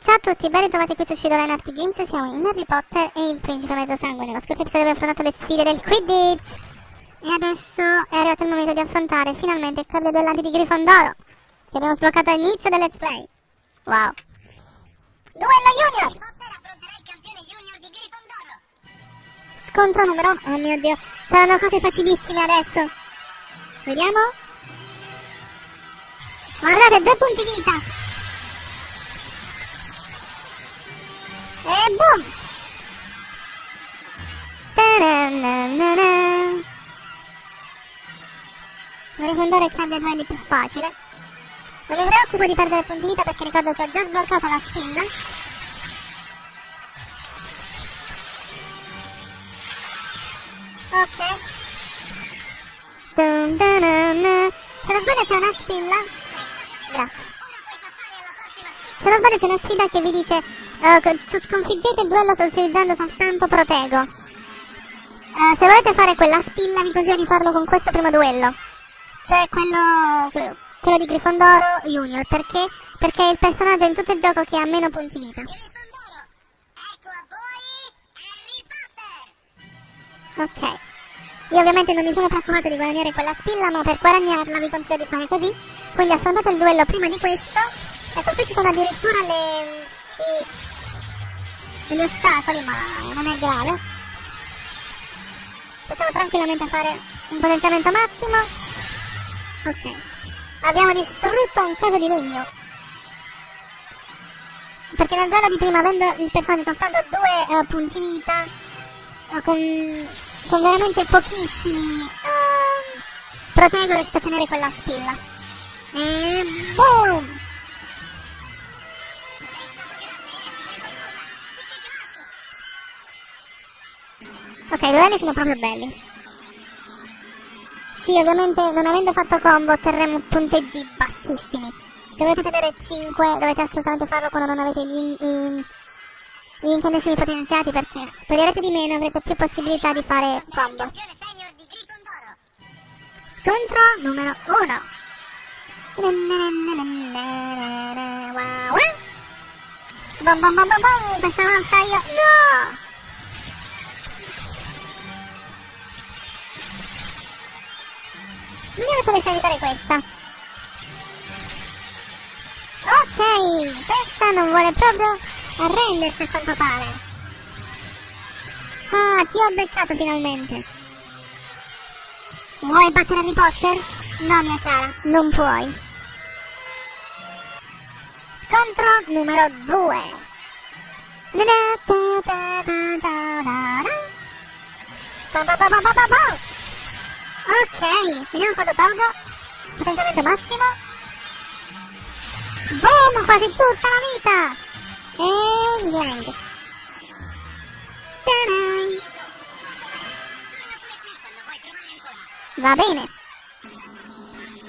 Ciao a tutti, ben ritrovati qui su Shido Art Games, siamo in Harry Potter e il principe mezzo sangue. Nello scorso episodio abbiamo affrontato le sfide del Quidditch e adesso è arrivato il momento di affrontare finalmente il club dei duellanti di Grifondoro che abbiamo sbloccato all'inizio del let's play. Wow. Duello Junior! Affronterà il campione junior di Grifondoro. Scontro numero... Oh mio Dio, saranno cose facilissime adesso. Vediamo. Guardate, due punti vita. E boom! Ta-da-na-na-na. Vorrei fondare il club dei duelli più facile. Non mi preoccupo di perdere punti vita perché ricordo che ho già sbloccato la spilla. Ok. Dun dun dun. Se non sbaglio c'è una spilla. Grazie. Sfida. Se non sbaglio c'è una sfida che vi dice co- sconfiggete il duello utilizzando soltanto Protego. Eh, se volete fare quella spilla vi consiglio di farlo con questo primo duello. Cioè quello, que- quello di Grifondoro Junior. Perché? Perché è il personaggio in tutto il gioco che ha meno punti vita. Ecco a voi Harry Potter. Ok. Io ovviamente non mi sono preoccupato di guadagnare quella spilla, ma per guadagnarla vi consiglio di fare così. Quindi affrontate il duello prima di questo. Ecco qui ci sono addirittura le... i- gli ostacoli, ma non è grave. Possiamo tranquillamente fare un potenziamento massimo. Ok. Abbiamo distrutto un coso di legno. Perché nel duello di prima, avendo il personaggio soltanto due eh, punti vita, eh, con, con veramente pochissimi ehm, protego riuscito a tenere quella spilla. E boom! Ok, i duelli sono proprio belli. Sì, ovviamente non avendo fatto combo otterremo punteggi bassissimi. Se volete tenere 5 dovete assolutamente farlo quando non avete gli, mm, gli incantesimi potenziati perché toglierete di meno avrete più possibilità di fare combo. Scontro numero 1. Bom bom bom bom bom, questa volta io... No! Vediamo se riesco a evitare questa. Ok, questa non vuole proprio arrendersi a quanto pare. Ah, ti ho beccato finalmente. Vuoi battere Harry Potter? No, mia cara, non puoi. Scontro numero 2. Ok, vediamo quando tolgo. Potenziamento massimo. Boom, quasi tutta la vita. E. Ta-da! Va bene.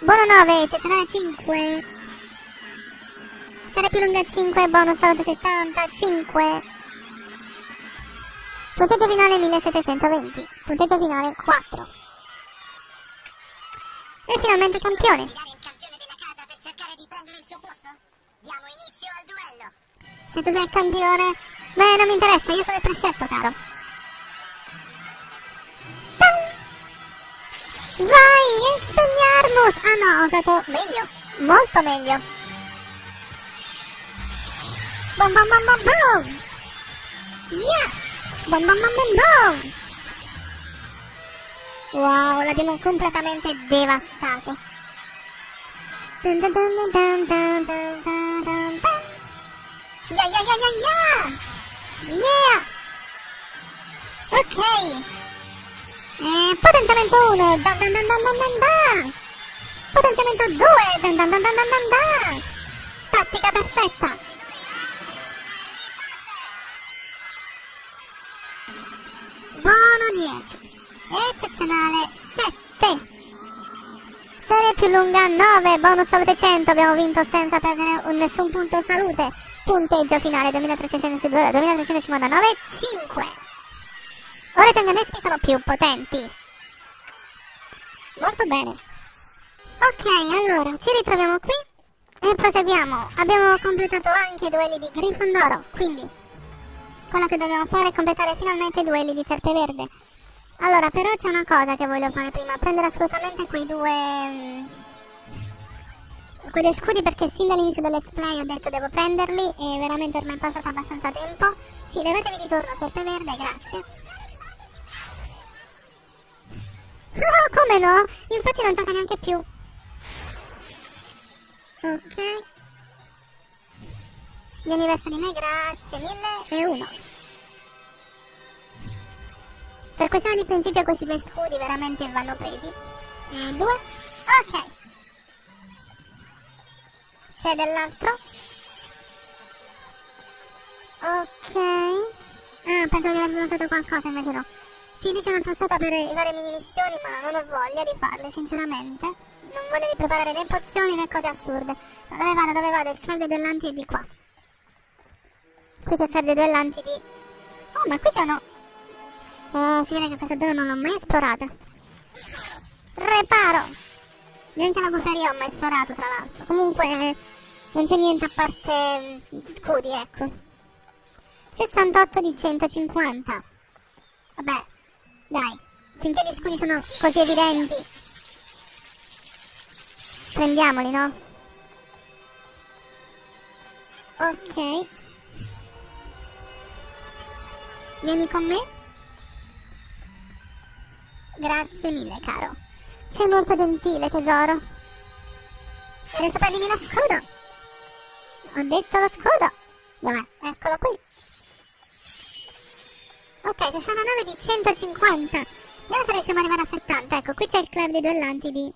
Buono 9, eccezionale 5. Serie più lunga 5, bonus salute 70, 5. Punteggio finale 1720. Punteggio finale 4. E finalmente campione. Sfidare il campione della casa per cercare di prendere il suo posto? Diamo inizio al duello. Se tu sei il campione... Beh, non mi interessa, io sono il prescelto, caro. Vai, Expelliarmus! Ah no, ho usato meglio. Molto meglio. Bom bom bom bom bom! Yeah! Bom bom bom bom bom! Wow, l'abbiamo completamente devastato. Dun dun dun yeah, yeah, yeah, yeah, yeah! Ok! Eh, potenziamento 1! Dan dan dan dan dan dan dan! Potenziamento 2! Dan dan dan dan dan dan dan! Tattica perfetta! Buono 10! Eccezionale 7! Serie più lunga 9, bonus salute 100, abbiamo vinto senza perdere un- nessun punto salute. Punteggio finale 2359, 2359, 5. Ora i tanganeschi sono più potenti. Molto bene. Ok, allora, ci ritroviamo qui. E proseguiamo. Abbiamo completato anche i duelli di Grifondoro, quindi quello che dobbiamo fare è completare finalmente i duelli di Serpeverde. Allora, però c'è una cosa che voglio fare prima, prendere assolutamente quei due... mm, quei due scudi perché sin dall'inizio del let's play ho detto devo prenderli e veramente ormai è passato abbastanza tempo. Sì, levatevi di turno Serpeverde, grazie. Oh, come no? Infatti non gioca neanche più. Ok. Vieni verso di me, grazie mille. E uno. Per questione di principio questi due scudi veramente vanno presi. E due. Ok. C'è dell'altro. Ok. Ah, pensavo di aver sbloccato qualcosa, invece no. Si dice un'altra stata per le varie mini missioni, ma non ho voglia di farle, sinceramente. Non voglio di preparare né pozioni né cose assurde. Ma dove vado, dove vado? Il dei duellanti è di qua. Qui c'è il dei duellanti di... Oh, ma qui c'è uno... Eh, si vede che questa zona non l'ho mai esplorata. Reparo! Neanche la guferia ho mai esplorato, tra l'altro. Comunque, eh, non c'è niente a parte mm, scudi, ecco. 68 di 150. Vabbè, dai, finché gli scudi sono così evidenti, prendiamoli, no? Ok. Vieni con me? Grazie mille, caro. Sei molto gentile, tesoro. Adesso prendimi lo scudo. Ho detto lo scudo. Dov'è? Eccolo qui. Ok, 69 di 150. Vediamo se riusciamo ad arrivare a 70. Ecco, qui c'è il club dei duellanti di...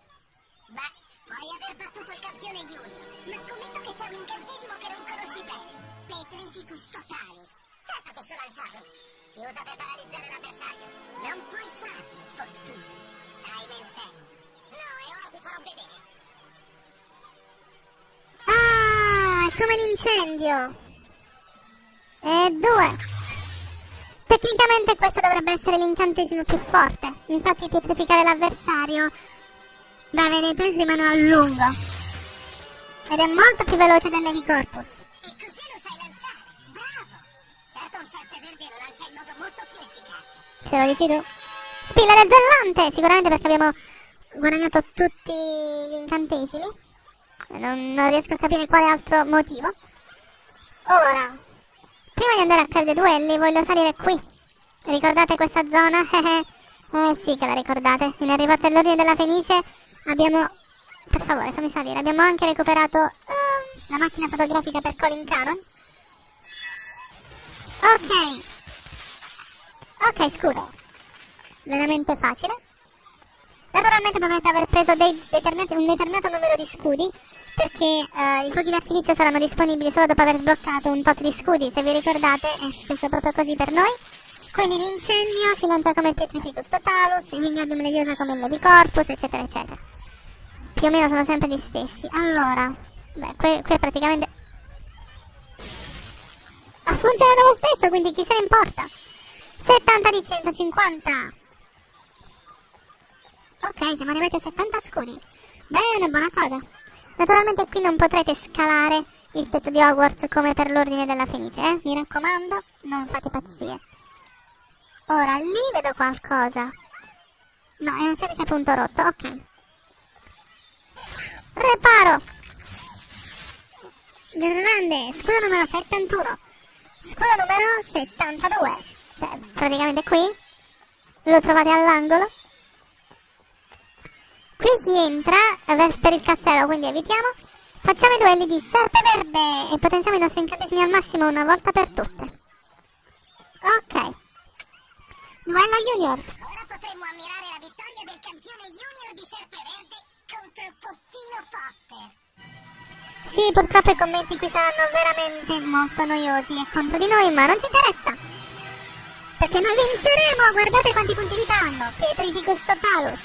Beh, puoi aver battuto il campione Junior, ma scommetto che c'è un incantesimo che non conosci bene. Petrificus Totalus. Certo che so lanciarlo. Si usa per paralizzare l'avversario. Non puoi farlo, Tottino. Stai mentendo. No, e ora ti farò vedere. Ah, come l'incendio. E due. Tecnicamente questo dovrebbe essere l'incantesimo più forte. Infatti pietrificare l'avversario, beh vedete, rimane a lungo. Ed è molto più veloce Corpus. Se lo dici tu. Spilla del Duellante, sicuramente perché abbiamo guadagnato tutti gli incantesimi. Non, non riesco a capire quale altro motivo. Ora, prima di andare a dei duelli, voglio salire qui. Ricordate questa zona? eh sì che la ricordate. In arrivato all'ordine della Fenice abbiamo... Per favore, fammi salire. Abbiamo anche recuperato eh, la macchina fotografica per Colin Cannon. Ok. Ok, scudo. Veramente facile. Naturalmente dovete aver preso un determinato numero di scudi perché eh, i fuochi d'artificio saranno disponibili solo dopo aver sbloccato un tot di scudi. Se vi ricordate è successo proprio così per noi. Quindi l'incendio si lancia come il Pietrificus Totalus, il Wingardium Leviosa come il Levicorpus, eccetera, eccetera. Più o meno sono sempre gli stessi. Allora, beh, qui, qui praticamente... Ha funzionato lo stesso, quindi chi se ne importa? 70 di 150. Ok, siamo arrivati a 70 scudi. Bene, buona cosa. Naturalmente qui non potrete scalare il tetto di Hogwarts come per l'ordine della Fenice, eh? Mi raccomando, non fate pazzie. Ora, lì vedo qualcosa. No, è un semplice punto rotto, ok. Reparo! Grande, scudo numero 71. Scudo numero 72. Cioè, praticamente qui. Lo trovate all'angolo. Qui si entra per il castello, quindi evitiamo. Facciamo i duelli di serpe verde e potenziamo i nostri incantesimi al massimo una volta per tutte. Ok. Duello junior. Ora potremmo ammirare la vittoria del campione Junior di Serpeverde contro Pottino Potter. Sì, purtroppo i commenti qui saranno veramente molto noiosi e contro di noi, ma non ci interessa. Perché noi vinceremo! Guardate quanti punti vita hanno! Petrificus Totalus!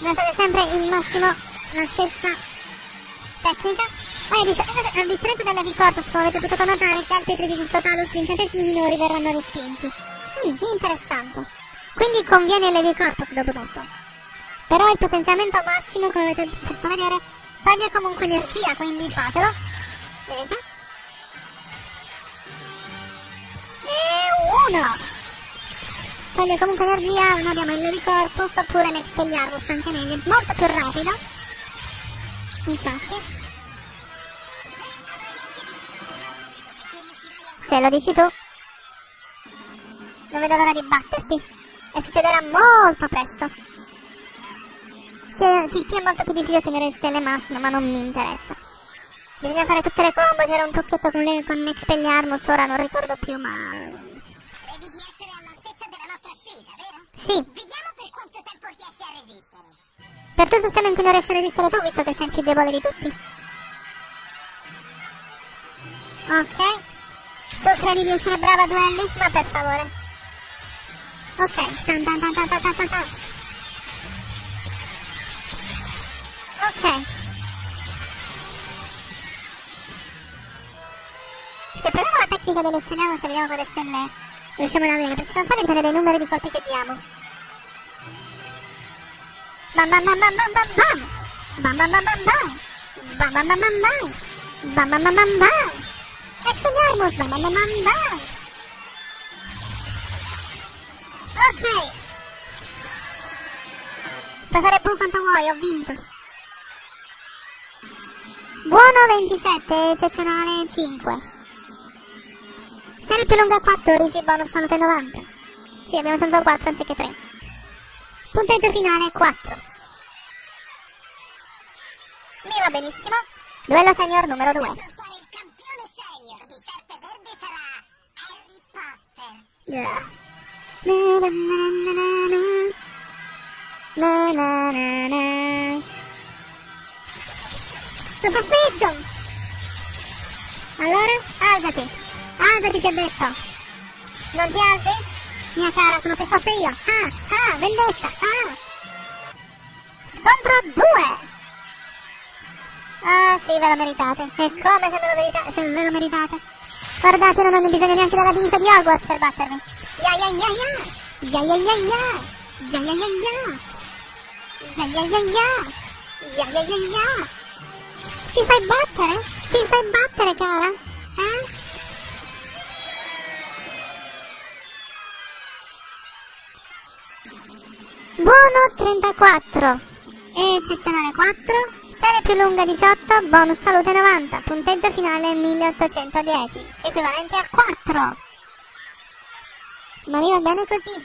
Notate sempre il massimo, la stessa tecnica. Ma a dif- a differenza della Vicorpus, come avete potuto notare, che al Petrificus Totalus gli incantesimi minori verranno respinti. Mm, interessante. Quindi conviene il Levicorpus dopo tutto. Però il potenziamento massimo, come avete potuto vedere, Toglie comunque energia, quindi fatelo. Vedete? E uno! Toglie comunque energia, non abbiamo il Levi Corpus oppure l'Expelliarmus, anche meglio, molto più rapido. Infatti. Se lo dici tu. Non vedo l'ora di batterti. E succederà molto presto. Se, sì, qui è molto più difficile ottenere stelle massime, ma non mi interessa. Bisogna fare tutte le combo, c'era un trucchetto con, le, con l'Expelliarmus, ora non ricordo più, ma... Credi di essere all'altezza della nostra sfida, vero? Sì, Vediamo per quanto tempo riesci a resistere. per tutto il tema in cui non riesci a resistere tu, visto che sei il più debole di tutti. Ok. Tu credi di essere brava a duelli? Ma per favore. Ok. Tan tan tan tan tan tan tan. Ok. Tecnica delle stelle, se vediamo quale stelle riusciamo ad avere, perché sono state dipende dai numeri di colpi che diamo. Bam bam bam bam bam bam bam. Bam bam bam bam bam. Bam bam bam bam bam. Bam bam bam bam bam. Expelliarmus. Bam bam bam bam bam. Ok. Puoi fare bu quanto vuoi, ho vinto. Buono 27, eccezionale 5. Serie più lunga 14, bonus salute 90. Sì, abbiamo tanto 4 anziché 3. Punteggio finale 4. Mi va benissimo. Duello senior numero 2. Affrontare il campione senior di Serpe Verde sarà Harry Potter. Na na na na na. Super Fiction! Allora, alzati! Alzati ti ho detto! Non ti alzi? Mia cara, sono se fosse io! Ah, ah, vendetta! Ah! Scontro 2! Ah, sì, ve lo meritate. E come se ve lo, verita- se ve lo meritate? Guardate, non hanno bisogno neanche della divisa di Hogwarts per battermi. Ya ya ya ya! Ya ya ya ya! Ya ya ya ya! Ya ya ya ya! Ya ya ya ya! Ti fai battere? Ti fai battere, cara? Eh? Buono 34, eccezionale 4, serie più lunga 18, bonus salute 90, punteggio finale 1810, equivalente a 4. Ma mi va bene così.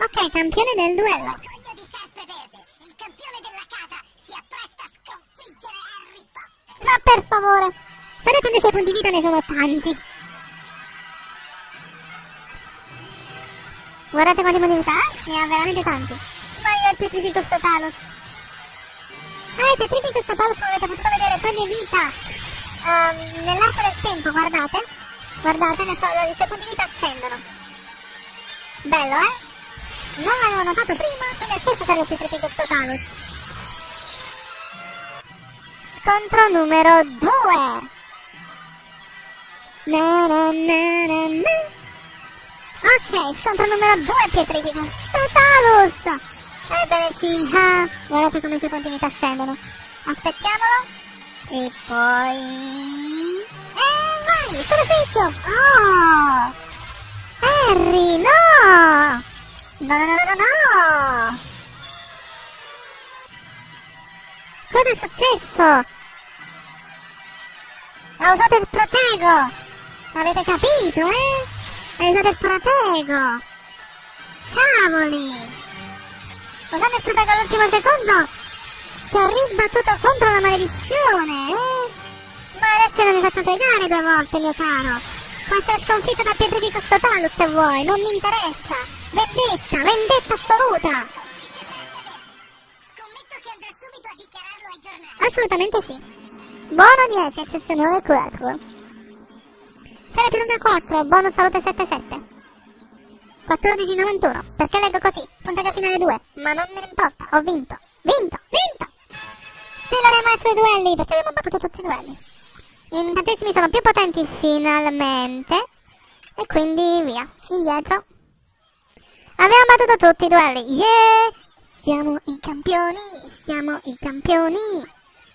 Ok, campione del duello. Di. Ma per favore, sapete che sei punti vita ne sono tanti. Guardate quanti vita, eh? Ne ha veramente tanti. Ma io ho il Petrificus Totalus. Ah, il Petrificus Totalus come avete potuto vedere toglie vita ehm, nell'arco del tempo, guardate. Guardate, ne so, i suoi punti vita scendono. Bello, eh? Non l'avevo notato prima, quindi adesso serve il Petrificus Totalus. Scontro numero 2. Na na na na na. Ok, scontro numero 2 pietrifico. Totalus! Ebbene sì, ah, guardate come i suoi punti vita scendono. Aspettiamolo. E poi... E vai, superficio! Oh! Harry, no! No, no, no, no, no! Cosa è successo? Ha usato il protego! Avete capito, eh? Usato il protego! Cavoli! Usando il protego all'ultimo secondo si è ribattuto contro la maledizione, eh? Ma adesso non mi faccio fregare due volte, mio caro! Può essere sconfitto da Pietrificus Totalus se vuoi, non mi interessa! Vendetta, vendetta assoluta! Scommetto che andrà subito a dichiararlo ai giornali. Assolutamente sì. Buono 10, eccezionale 4. Serie più lunga 4, bonus salute 77. 14,91. Perché leggo così? Punteggio finale 2. Ma non me ne importa, ho vinto. Vinto, vinto! Stillone maestro i duelli, perché abbiamo battuto tutti i duelli. I incantesimi sono più potenti finalmente. E quindi via, indietro. Abbiamo battuto tutti i duelli. Yeah! Siamo i campioni, siamo i campioni.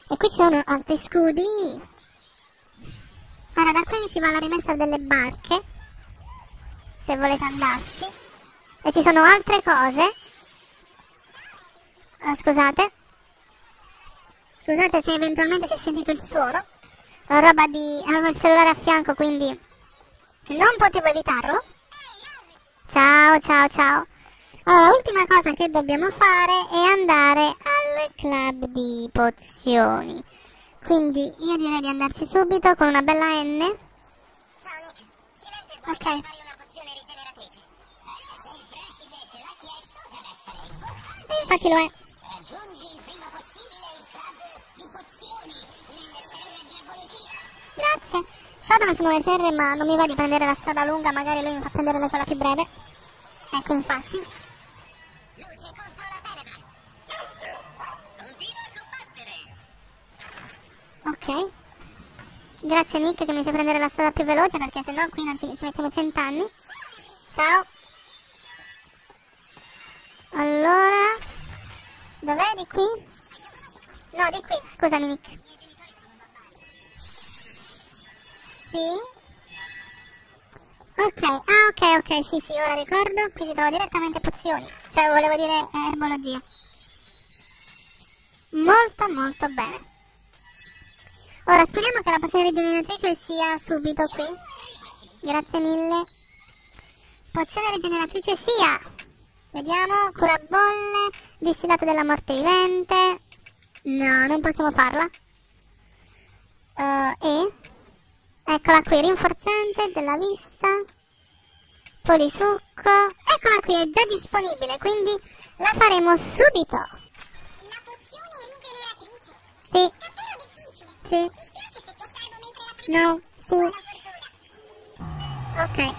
E qui sono altri scudi. Ora da qui si va alla rimessa delle barche. Se volete andarci. E ci sono altre cose. Oh, scusate. Scusate se eventualmente si è sentito il suono. Roba di... avevo il cellulare a fianco quindi non potevo evitarlo. Ciao, ciao, ciao. Allora, l'ultima cosa che dobbiamo fare è andare al club di pozioni. Quindi io direi di andarci subito con una bella N. Ciao Nick, Silente vuole Ok. che prepari una pozione rigeneratrice. Eh, se il presidente l'ha chiesto, deve essere importante. Infatti lo è. Raggiungi il prima possibile il club di pozioni nelle serre di erbologia. Grazie. So dove sono le serre, ma non mi va di prendere la strada lunga, magari lui mi fa prendere la quella più breve. Ecco, infatti. Ok. Grazie Nick che mi fai prendere la strada più veloce perché sennò qui non ci, ci mettiamo cent'anni. Ciao. Allora. Dov'è di qui? No, di qui. Scusami Nick. Sì. Ok, ah ok, ok, sì, sì, ora ricordo. Qui si trova direttamente pozioni. Cioè, volevo dire eh, erbologia. Molto, molto bene. Ora speriamo che la pozione rigeneratrice sia subito qui. Grazie mille. Pozione rigeneratrice sia. Vediamo, curabolle, distillato della morte vivente. No, non possiamo farla. Eh, e eccola qui, rinforzante della vista. Polisucco. Eccola qui, è già disponibile, quindi la faremo subito. La pozione rigeneratrice. Sì. Sì, Ti spiace se ti osservo mentre la prepari. no, sì. Ok.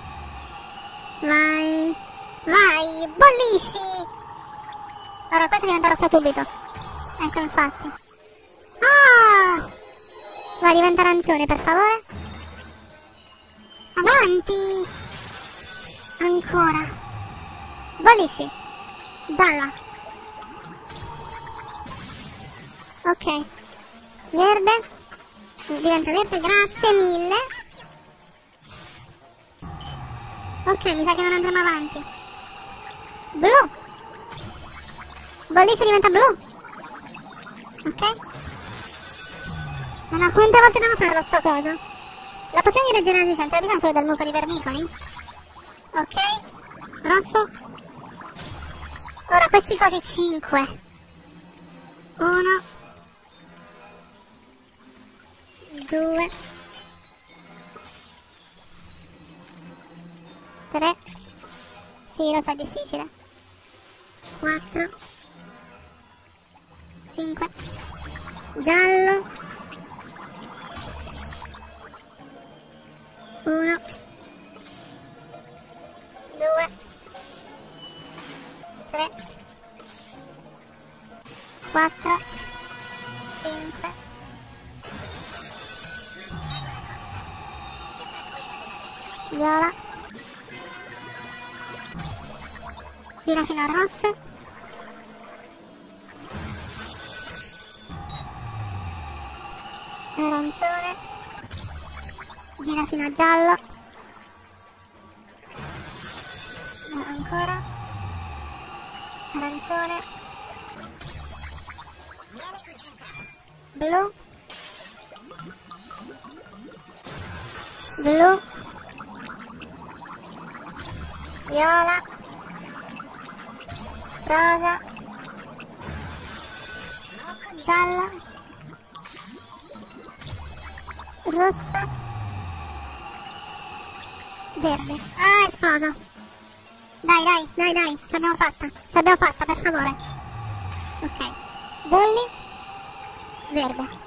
Vai. Vai, bollisci. Ora questa diventa rossa subito. Ecco infatti. Ah! Vai, diventa arancione, per favore. Avanti. Ancora. Bollisci. Gialla. Ok. Verde. Diventa verde, grazie mille. Ok, mi sa che non andremo avanti. Blu. Bollisce diventa blu. Ok. Ma no, quante volte devo farlo sto coso? La pozione di regenerazione c'è bisogno solo del muco di vermicoli? Ok. Rosso. Ora questi cosi 5. 1. 2. 3 Sì, lo so, è difficile 4 5 Giallo 1 2 3 4 Viola Gira fino al rosso. Arancione. Gira fino a giallo. Ancora. Arancione. Blu. Blu. Viola rosa, gialla, rossa, verde. Ah, esploso. Dai, dai, dai, dai, ce l'abbiamo fatta. Ce l'abbiamo fatta, per favore. Ok. Bolli, verde.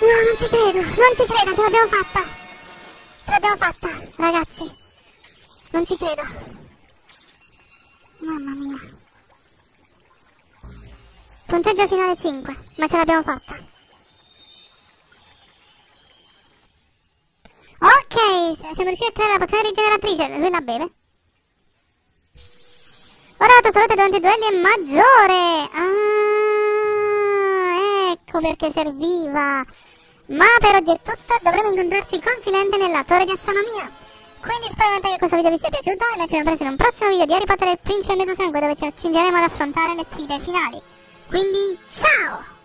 No, non ci credo, non ci credo, ce l'abbiamo fatta. Ce l'abbiamo fatta, ragazzi. Non ci credo. Mamma mia. Punteggio finale 5, ma ce l'abbiamo fatta. Ok, siamo riusciti a creare la pozione rigeneratrice, lui la beve. Ora la tua salute durante i duelli è maggiore. Ah, ecco perché serviva. Ma per oggi è tutto, dovremo incontrarci con Silente nella torre di astronomia. Quindi spero che questo video vi sia piaciuto e noi ci vediamo presto in un prossimo video di Harry Potter e il Principe Mezzo Sangue dove ci accingeremo ad affrontare le sfide finali. Quindi, ciao!